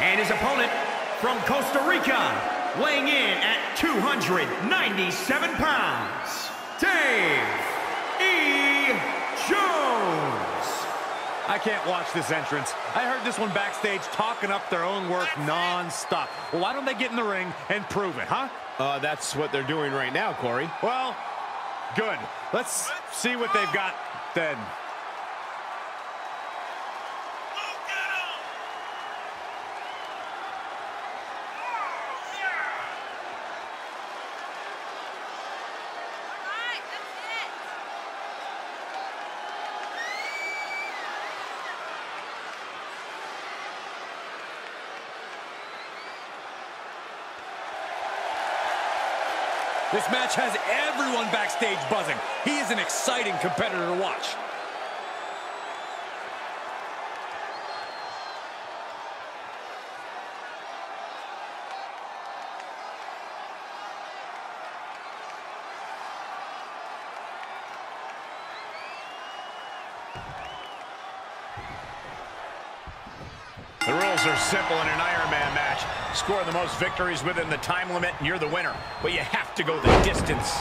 And his opponent from Costa Rica, weighing in at 297 pounds, Dave E. Jones. I can't watch this entrance. I heard this one backstage talking up their own work non-stop. Well, why don't they get in the ring and prove it, huh? Uh, that's what they're doing right now, Corey. Well, good. Let's see what they've got then. This match has everyone backstage buzzing. He is an exciting competitor to watch. The rules are simple in an. Score the most victories within the time limit, and you're the winner. But you have to go the distance.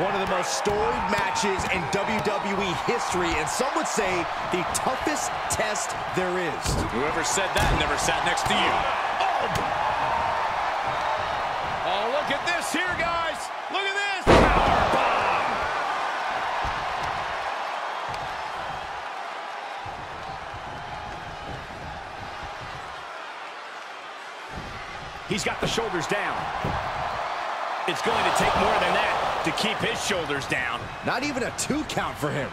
One of the most storied matches in WWE history, and some would say the toughest test there is. Whoever said that never sat next to you. Oh, oh He's got the shoulders down. It's going to take more than that to keep his shoulders down. Not even a two count for him.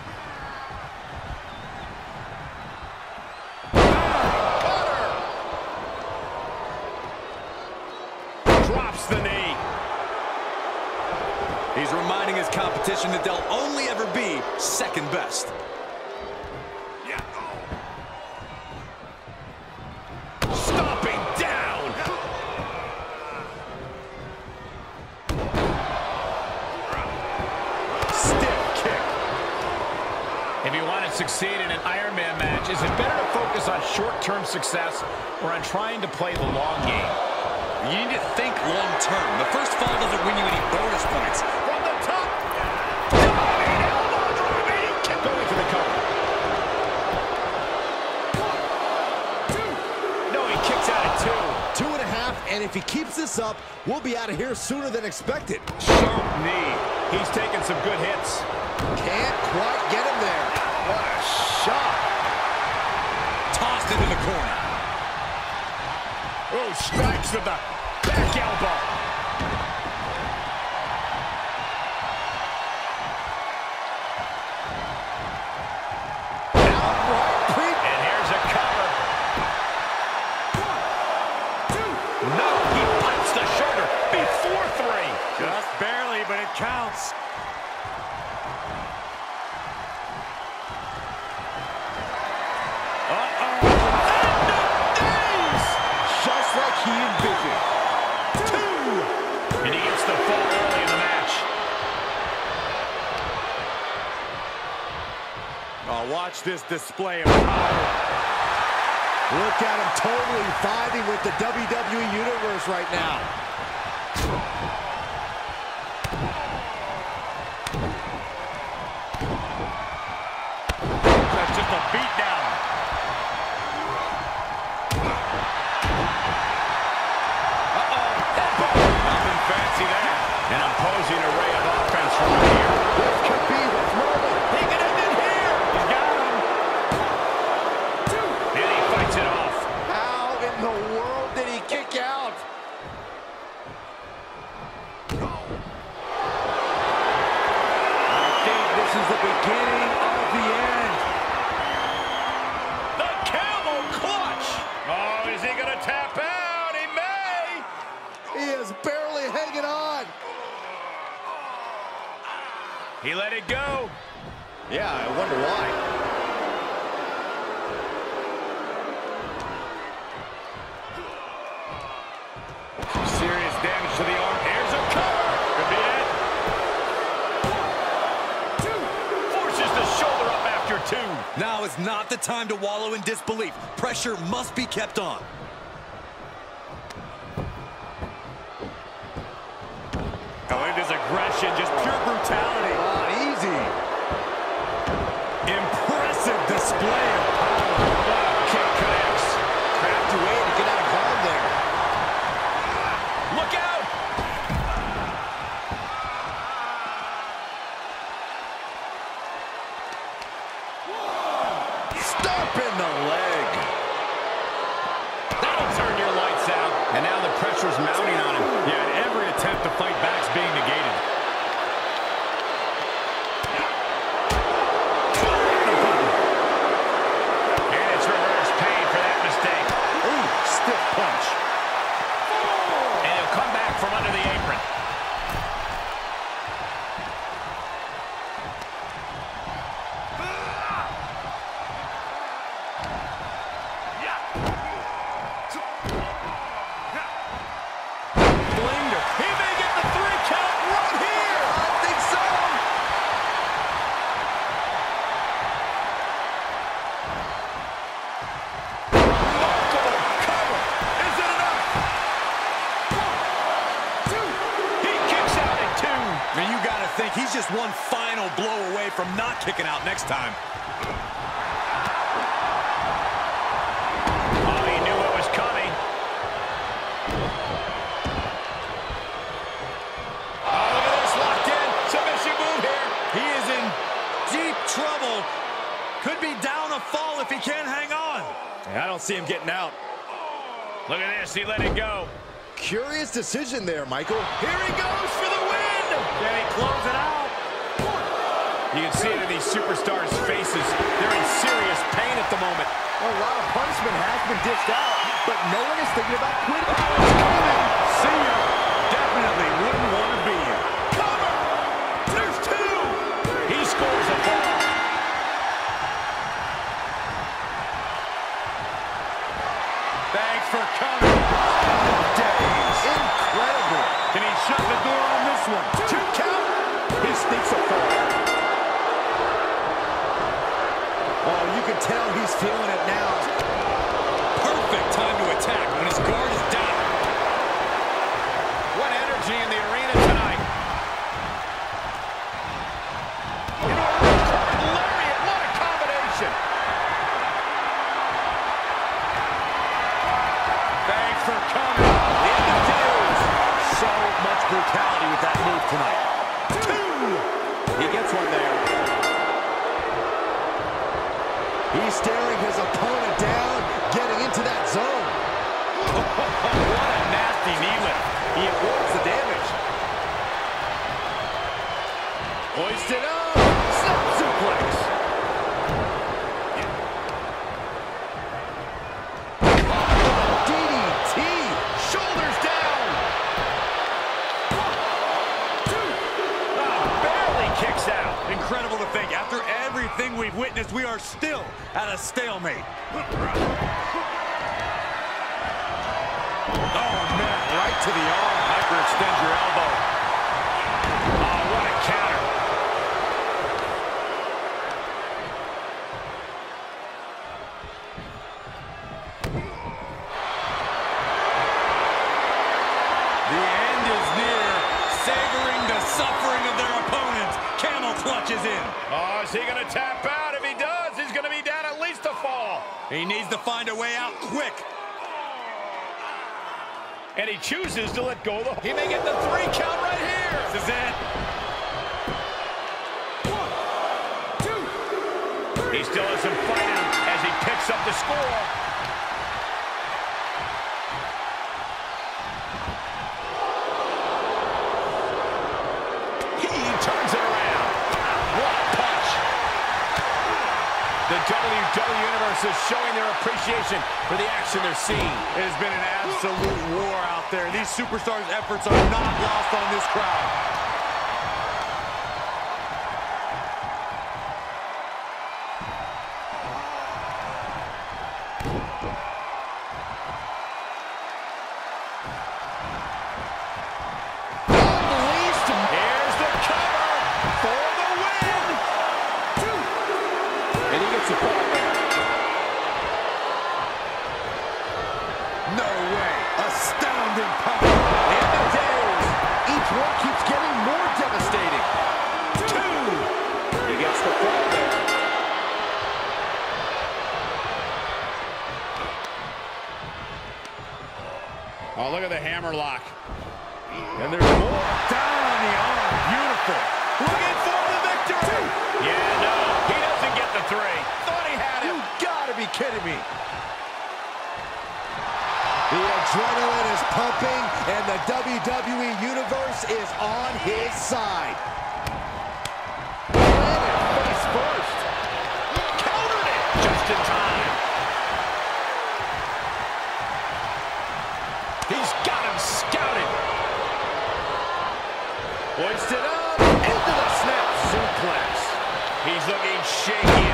Drops the knee. He's reminding his competition that they'll only ever be second best. To succeed in an Iron Man match, is it better to focus on short-term success or on trying to play the long game? You need to think long term. The first fall doesn't win you any bonus points. From the top. Diving elbow drop, and he kept going for the cover. No, he kicks out at two. Two and a half, and if he keeps this up, we'll be out of here sooner than expected. Sharp knee. He's taking some good hits. Can't quite get him there. What a shot. Tossed into the corner. Oh, strikes with the back elbow. Watch this display of power. Look at him totally vibing with the WWE Universe right now. That's just a beat He let it go. Yeah, I wonder why. Serious damage to the arm. Here's a cover. Could be it. Two. Forces the shoulder up after two. Now is not the time to wallow in disbelief. Pressure must be kept on. Going his aggression, just pure. Of power. Kick connects. Crafty way to get out of harm there. Look out! Stomping the leg. That'll turn your lights out. And now the pressure's mounting on him. Yeah, every attempt to fight back is being negated. Kicking out next time. Oh, he knew what was coming. Oh, look at this, locked in. Submission move here. He is in deep trouble. Could be down a fall if he can't hang on. I don't see him getting out. Look at this. He let it go. Curious decision there, Michael. Here he goes for the win. Can he close it out? You can see it in these superstars' faces. They're in serious pain at the moment. A lot of punishment has been dished out, but no one is thinking about quitting. Oh, see ya. He needs to find a way out quick. And he chooses to let go of the... He may get the three count right here. This is it. He still has some fight in him as he picks up the score. He turns it around. What a punch. The WWE Universe is showing their appreciation for the action they're seeing. It has been an absolute war out there. These superstars' efforts are not lost on this crowd. Unleashed. Oh, look at the hammer lock. And there's more. Down on the arm. Beautiful. Looking for the victory. Yeah, no, he doesn't get the three. Thought he had him. You gotta be kidding me. The adrenaline is pumping, and the WWE Universe is on his side. Face first. Countered it just in time. He's got him scouted. Hoisted up. Into the snap suplex. He's looking shaky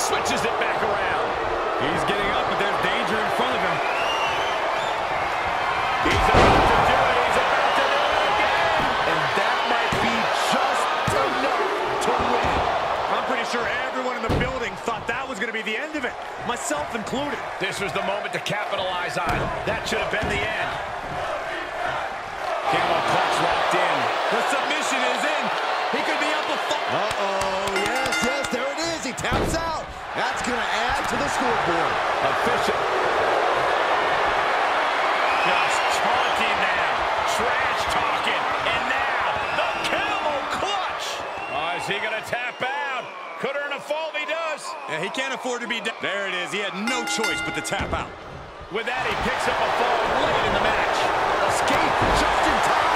switches it back around. He's getting up, but there's danger in front of him. He's about to do it. He's about to do it again. And that might be just enough to win. I'm pretty sure everyone in the building thought that was going to be the end of it, myself included. This was the moment to capitalize on. That should have been the end. To the scoreboard. Efficient. Just taunting them. Trash talking. And now, the camel clutch. Oh, is he going to tap out? Could earn a fall if he does. Yeah, he can't afford to be down. There it is. He had no choice but to tap out. With that, he picks up a fall late in the match. Escape just in time.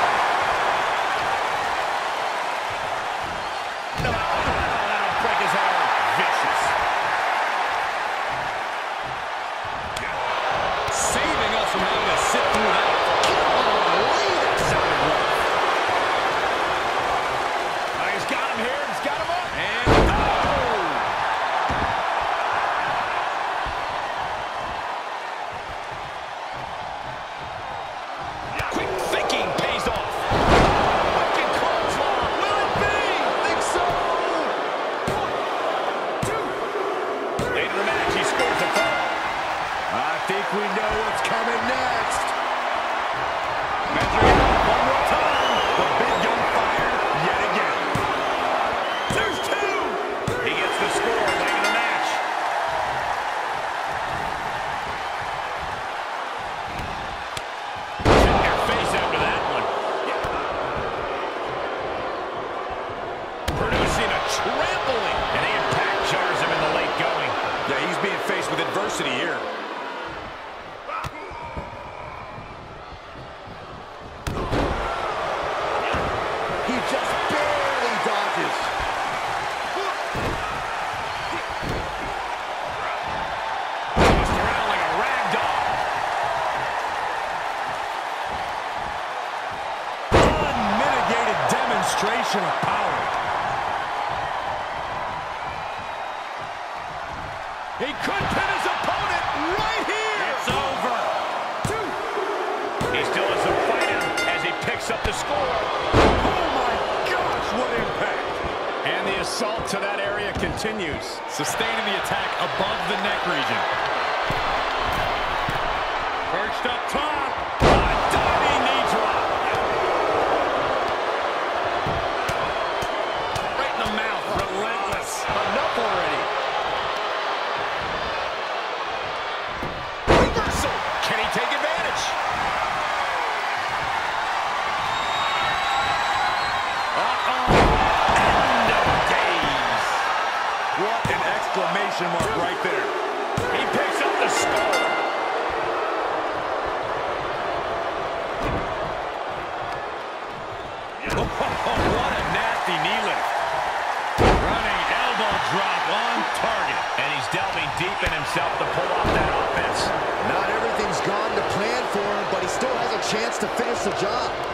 Think picks up the score. Oh my gosh, what impact. And the assault to that area continues. Sustaining the attack above the neck region. question mark right there. He picks up the skull. Oh, what a nasty knee lift. Running elbow drop on target. And he's delving deep in himself to pull off that offense. Not everything's gone to plan for him, but he still has a chance to finish the job.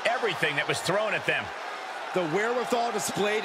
everything that was thrown at them. The wherewithal displayed